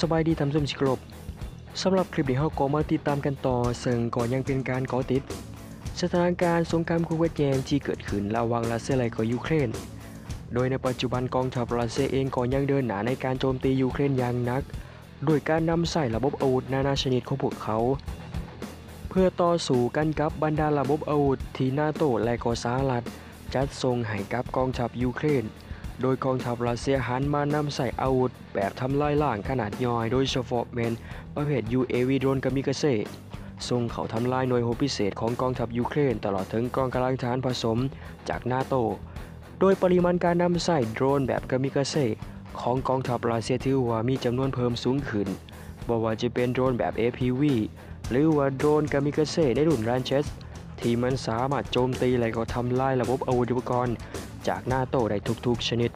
สบายดีทำส้มชิกรบสำหรับคลิปนี้เราก็มาติดตามกันต่อซึ่งก็ยังเป็นการก่อติด สถานการณ์สงครามคูเวตแยงที่เกิดขึ้นระหว่างรัสเซียและก็ยูเครน โดยในปัจจุบันกองทัพรัสเซียเองก็ยังเดินหน้าในการโจมตียูเครนอย่างหนัก โดยการนำใส่ระบบอาวุธนานาชนิดของพวกเขา เพื่อต่อสู้กันกับบรรดาระบบอาวุธที่นาโตและก็สหรัฐจัดส่งให้กับกองทัพยูเครน โดยกองทัพรัสเซียหันมานำใส่อาวุธ แบบทำลายล่างขนาดย่อย โดยเฉพาะแมนประเภท UAV โดรนกามิกาเซส่งเขาทำลายหน่วยรบพิเศษของกองทัพยูเครน ตลอดถึงกองกำลังทหารผสมจากนาโต โดยปริมาณการนำใส่โดรนแบบกามิกาเซของกองทัพรัสเซียถือว่ามีจำนวนเพิ่มสูงขึ้นบ่ว่าจะเป็นโดรนแบบ APV หรือว่าโดรนกามิกาเซในรุ่นรันเชสที่มันสามารถโจมตีและก็ทำลายระบบอาวุธอุปกรณ์ จากนาโตได้ทุกๆชนิด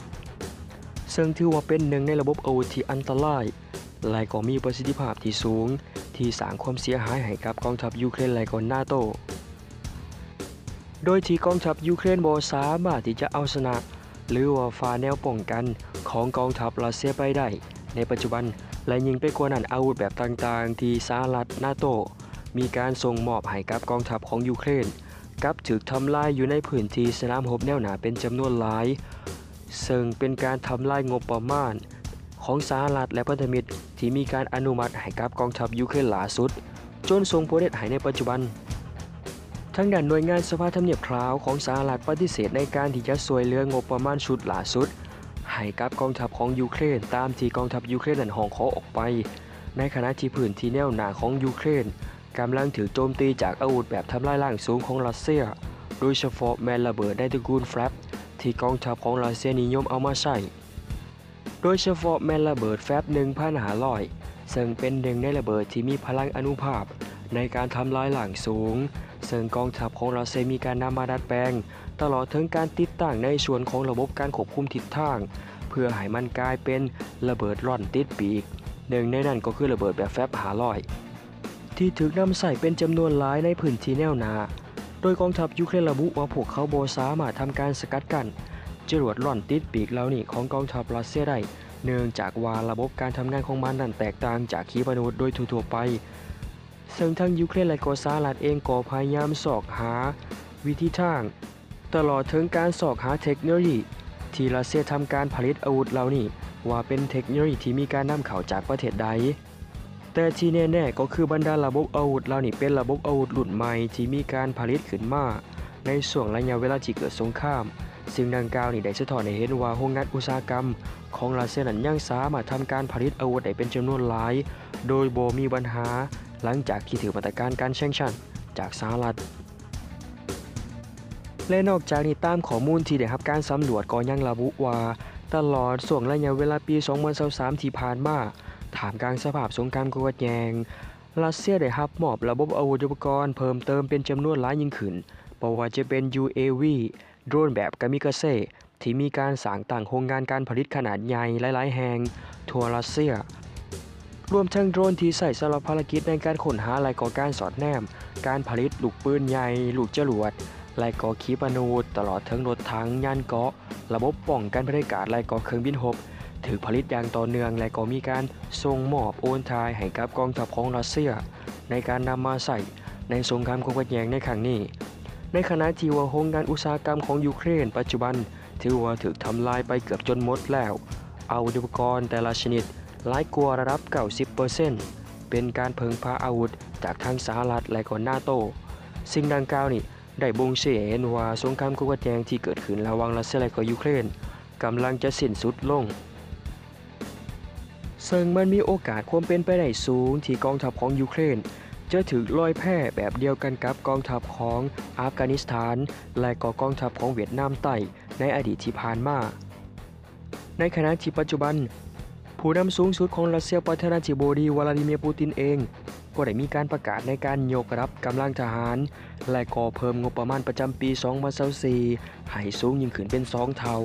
ซึ่งถือว่าเป็นหนึ่งในระบบอาวุธที่อันตราย และก็มีประสิทธิภาพที่สูง ที่สร้างความเสียหายให้กับกองทัพยูเครนและก็นาโต โดยที่กองทัพยูเครนบ่สามารถที่จะเอาชนะ หรือว่าฝ่าแนวป้องกันของกองทัพรัสเซียไปได้ ในปัจจุบันและยิงไปกว่านั้นอาวุธแบบต่างๆ ที่สหรัฐนาโต มีการส่งมอบให้กับกองทัพของยูเครน กับถูกทำลายอยู่ในพื้นที่สนามรบแนวหนาเป็นจำนวนหลาย ซึ่งเป็นการทำลายงบประมาณ ของสหรัฐและพันธมิตรที่มีการอนุมัติให้กับกองทัพยูเครนล่าสุด จนส่งผลให้หายในปัจจุบัน ทั้งด้านหน่วยงานสภาทำเนียบคราวของสหรัฐปฏิเสธในการที่จะช่วยเหลืองบประมาณชุดล่าสุดให้กับกองทัพของยูเครนตามที่กองทัพยูเครนนั้นห้องขอออกไป ในขณะที่พื้นที่แนวหนาของยูเครน กำลังถือโจมตีจากอาวุธแบบทำลายล่างสูงของรัสเซีย โดยเฉพาะแมนระเบิดในตระกูลแฟลปที่กองทัพของรัสเซียนิยมเอามาใช้ โดยเฉพาะแมนระเบิดแฟบ1,500ซึ่งเป็นหนึ่งในระเบิดที่มีพลังอนุภาพในการทำลายหลังสูง ซึ่งกองทัพของรัสเซียมีการนำมาดัดแปลง ตลอดถึงการติดตั้งในส่วนของระบบการควบคุมทิศทาง เพื่อให้มันกลายเป็นระเบิดร่อนติดปีก หนึ่งในนั้นก็คือระเบิดแบบแฟบ500 ที่ถูกนำใส่เป็นจำนวนหลายในพื้นที่แนวหนา โดยกองทัพยูเครนระบุว่าพวกเขาโบสามารถทำการสกัดกั้นจรวดร่อนติดปีกเหล่านี้ของกองทัพรัสเซียได้ เนื่องจากว่าระบบการทำงานของมันนั้นแตกต่างจากขีปนาวุธโดยทั่วไป ซึ่งทั้งยูเครนและก็สหรัฐเองก็พยายามสอกหาวิธีทาง ตลอดถึงการสอกหาเทคโนโลยีที่รัสเซียทำการผลิตอาวุธเหล่านี้ว่าเป็นเทคโนโลยีที่มีการนำเข้าจากประเทศใด แต่ที่แน่ๆก็คือบรรดาระบบอาวุธเหล่านี้เป็นระบบอาวุธรุ่นใหม่ที่มีการผลิตขึ้นมาในช่วงระยะเวลาที่เกิดสงคราม สิ่งดังกล่าวนี้ได้สะท้อนให้เห็นว่าโรงงานอุตสาหกรรม ของรัสเซียนั้นยังสามารถทำการผลิตอาวุธได้เป็นจำนวนหลาย โดยโบมีปัญหา หลังจากที่ถือมาตรการการแช่งชันจากสหรัฐและนอกจากนี้ตามข้อมูลที่ได้รับการสำรวจก็ยังระบุว่า ตลอดช่วงระยะเวลาปี 2023 ที่ผ่านมา ถามกลางสภาพสงครามกวดแยงรัสเซียได้รับมอบระบบอาวุธอุปกรณ์เพิ่มเติมเป็นจำนวนหลายยิ่งขึ้นบ่ว่าจะเป็น UAV โดรนแบบกามิกาเซ่ที่มีการสร้างตั้งโรงงานการผลิตขนาดใหญ่หลาย ๆ แห่งทั่วรัสเซีย รวมทั้งโดรนที่ใส่สำหรับภารกิจในการค้นหาและก่อการสอดแนม การผลิตลูกปืนใหญ่ ลูกจรวดและก่อขีปนาวุธตลอดทั้งรถถังยานเกาะ ระบบป้องกันบรรยากาศและก่อเครื่องบินรบ ถือผลิตอย่างต่อเนื่องและก็มีการส่งมอบโอนทายให้กับกองทัพของรัสเซีย ในการนำมาใส่ในสงครามกขัดแย้งในครั้งนี้ ในขณะที่ว่าโรงงานอุตสาหกรรมของยูเครน ปัจจุบันถือว่าถูกทำลายไปเกือบจนหมดแล้ว อาวุธอุปกรณ์แต่ละชนิดหลายกว่าระดับ 90%เป็นการเพิ่งพาอาวุธจากทางสหรัฐและก็นาโต สิ่งดังกล่าวนี้ได้บ่งชี้เห็นว่าสงครามขัดแย้งที่เกิดขึ้นระหว่างรัสเซียและก็ยูเครนกำลังจะสิ้นสุดลง ซึ่งมันมีโอกาสความเป็นไปได้สูงที่กองทัพของยูเครน จะถูกลอยแพร่แบบเดียวกันกับกองทัพของอัฟกานิสถาน และก็กองทัพของเวียดนามใต้ในอดีตที่ผ่านมา ในขณะที่ปัจจุบัน ผู้นำสูงสุดของรัสเซียประธานาธิบดีวลาดิเมียร์ปูตินเอง ก็ได้มีการประกาศในการยกรับกำลังทหาร และก่อเพิ่มงบประมาณประจำปี 2024ให้สูงยิ่งขึ้นเป็น 2 เท่า